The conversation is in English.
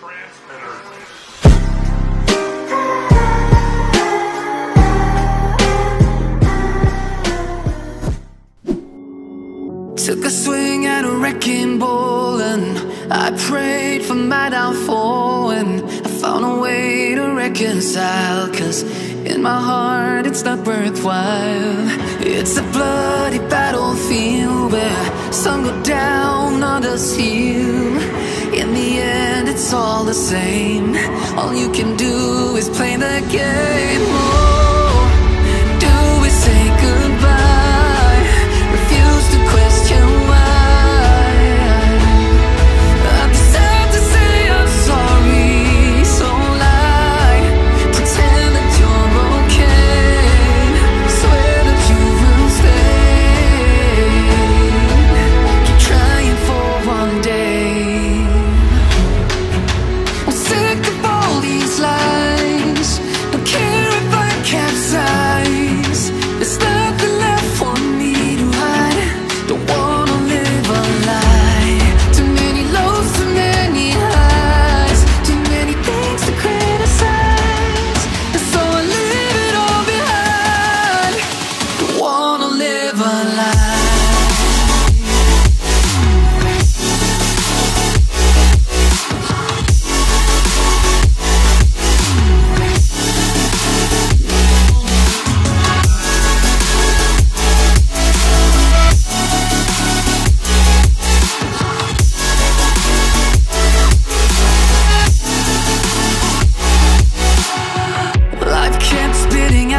Took a swing at a wrecking ball and I prayed for my downfall and I found a way to reconcile Cause in my heart it's not worthwhile. It's a bloody battlefield where some go down, others heal it's all the same. All you can do is play the game